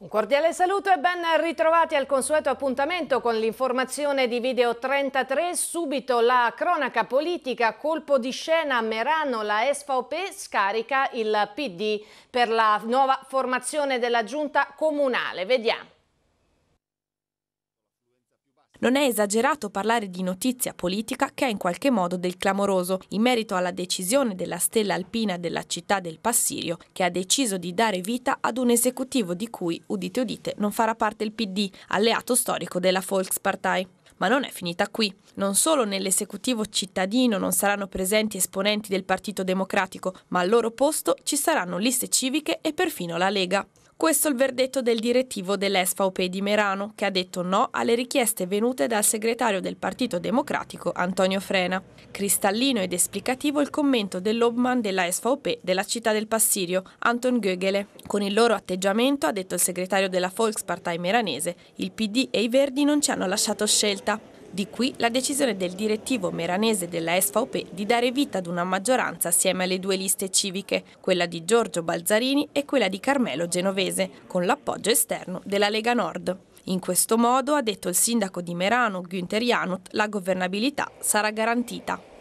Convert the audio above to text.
Un cordiale saluto e ben ritrovati al consueto appuntamento con l'informazione di Video 33. Subito la cronaca politica, colpo di scena a Merano, la SVP scarica il PD per la nuova formazione della giunta comunale. Vediamo. Non è esagerato parlare di notizia politica che è in qualche modo del clamoroso in merito alla decisione della stella alpina della città del Passirio che ha deciso di dare vita ad un esecutivo di cui, udite udite, non farà parte il PD, alleato storico della Volkspartei. Ma non è finita qui. Non solo nell'esecutivo cittadino non saranno presenti esponenti del Partito Democratico, ma al loro posto ci saranno liste civiche e perfino la Lega. Questo è il verdetto del direttivo dell'SVP di Merano, che ha detto no alle richieste venute dal segretario del Partito Democratico Antonio Frena. Cristallino ed esplicativo il commento dell'Obman della SVP della città del Passirio, Anton Gögele. Con il loro atteggiamento, ha detto il segretario della Volkspartei meranese, il PD e i Verdi non ci hanno lasciato scelta. Di qui la decisione del direttivo meranese della SVP di dare vita ad una maggioranza assieme alle due liste civiche, quella di Giorgio Balzarini e quella di Carmelo Genovese, con l'appoggio esterno della Lega Nord. In questo modo, ha detto il sindaco di Merano, Günther Janut, la governabilità sarà garantita.